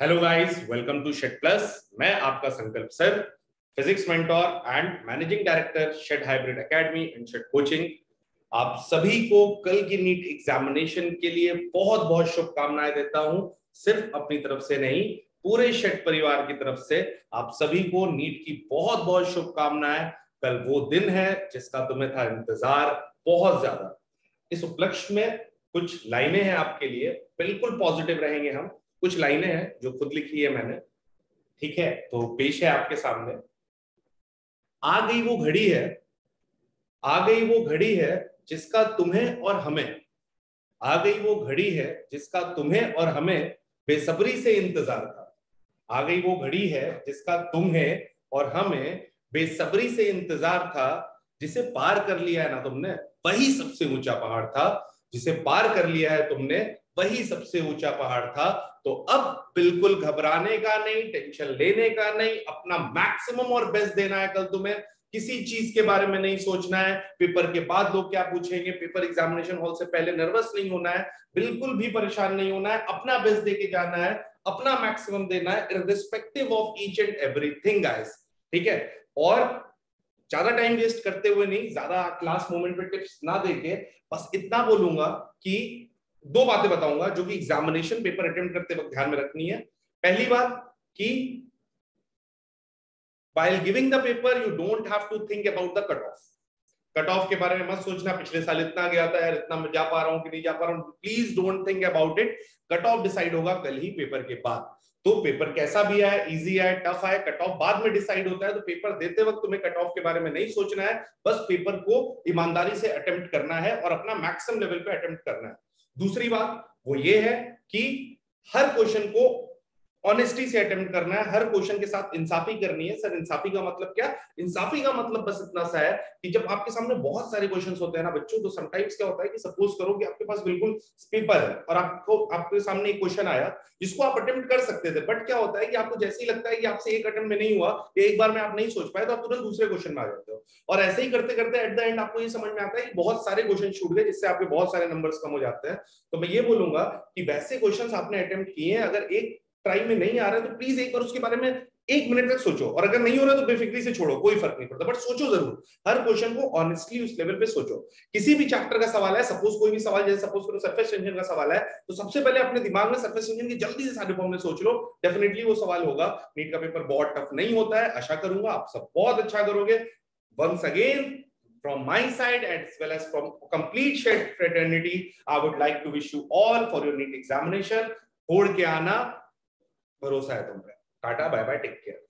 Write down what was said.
Hello guys welcome to Shed plus मैं आपका Sankalp sir physics mentor and managing director Shed hybrid academy and Shed coaching आप सभी को कल की नीट एग्जामिनेशन के लिए बहुत बहुत शुभकामनाएँ देता हूँ। सिर्फ़ अपनी तरफ़ से नहीं, पूरे शेड परिवार की तरफ़ से आप सभी को नीट की बहुत बहुत शुभकामनाएँ। कल वो दिन है जिसका तुम्हें था इंतज़ार बहुत ज़्यादा। इस उपलक्ष्य में कुछ लाइनें हैं आपके लिए। बिल्कुल पॉजिटिव रहेंगे हम। कुछ लाइनें हैं जो खुद लिखी है मैंने। ठीक है? तो पेश है आपके सामने। आ गई वो घड़ी है, आ गई वो घड़ी है जिसका तुम्हें और हमें, आ गई वो घड़ी है जिसका तुम्हें और हमें बेसब्री से इंतज़ार था। आ गई वो घड़ी है जिसका तुम्हें और हमें बेसब्री से इंतज़ार था, जिसे पार कर लिया है ना तुमने, वही सबसे ऊँचा पहाड़ था जिसे पार कर लिया है तुमने, वही सबसे ऊँचा पहाड़ था। तो अब बिल्कुल घबराने का नहीं टेंशन लेने का नहीं, अपना मैक्सिमम और बेस्ट देना है कल तुम्हें। किसी चीज़ के बारे में नहीं सोचना है। पेपर के बाद लोग क्या पूछेंगे? पेपर एग्जामिनेशन हॉल से पहले नर्वस नहीं होना है। बिल्कुल भी परेशान नहीं होना है। अपना बेस्ट दे के जाना है। अपना मैक्सिमम देना है। Irrespective of each and everything guys ठीक है? और ज़्यादा टाइम वेस्ट करते हुए नहीं, ज़्यादा क्लास मोमेंट पे टिप्स ना देके बस इतना बोलूँगा कि दो बातें बताऊँगा जो कि एग्जामिनेशन पेपर अटेम्प्ट करते वक्त ध्यान में रखनी है। पहली बात कि while giving the paper, you don't have to think about the cut off cut off के बारे में मत सोचना, पिछले साल इतना गया था यार, इतना मैं जा पा रहा हूँ कि नहीं जा पा रहा हूँ। Please don't think about it cut off decide होगा कल ही पेपर के बाद। तो पेपर कैसा भी आए इजी आए टफ आए कट ऑफ़ बाद में डिसाइड होता है तो पेपर देते वक्त तुम्हें कट ऑफ़ के बारे में नहीं सोचना है, बस पेपर को ईमानदारी से अटेम्प्ट करना है और अपना मैक्सिमम लेवल पे अटेम्प्ट करना है। दूसरी बात वो ये है कि हर क्वेश्चन को ऑनेस्टी से अटेम्प्ट करना है, हर क्वेश्चन के साथ इंसाफी करनी है। सर, इंसाफी का मतलब क्या? इंसाफी का मतलब बस इतना सा है कि जब आपके सामने बहुत सारे क्वेश्चंस होते हैं ना बच्चों तो समटाइम्स क्या होता है कि सपोज़ करो कि आपके पास बिल्कुल पेपर है और आपको, आपके सामने एक क्वेश्चन आया, जिसको आप अटेम्प्ट कर सकते थे। बट क्या होता है कि आपको जैसे ही लगता है कि आपसे एक अटेम्प्ट में नहीं हुआ एक बार में आप नहीं सोच पाए तो आप तुरंत दूसरे क्वेश्चन में आ जाते हो। और ऐसे ही करते करते एट द एंड आपको ये समझ में आता है कि बहुत सारे क्वेश्चन छूट गए, जिससे आपके बहुत सारे नंबर्स कम हो जाते हैं। तो मैं ये बोलूँगा कि वैसे क्वेश्चन आपने अटेम्प्ट किए हैं, अगर एक ट्राई में नहीं आ रहा है तो प्लीज़ एक बार उसके बारे में एक मिनट तक सोचो। और अगर नहीं हो रहा तो बेफिक्री से छोड़ो, कोई फ़र्क नहीं पड़ता। बट सोचो ज़रूर, हर क्वेश्चन को ऑनेस्टली उस लेवल पे सोचो। किसी भी चैप्टर का सवाल है सपोज़ कोई भी सवाल, जैसे सपोज़ करो सरफेस टेंशन का सवाल है तो सबसे पहले अपने दिमाग में सरफेस टेंशन की जल्दी से सारे फॉर्म में सोच लो। डेफिनेटली वो सवाल होगा। नीट का पेपर बहुत टफ नहीं होता है, आशा करूँगा आप सब बहुत अच्छा करोगे। Once again from my side, as well as from complete shed fraternity, i would like to wish you all for your neat examination होड़ के आना भरोसा है तुम पे। Tata bye bye take care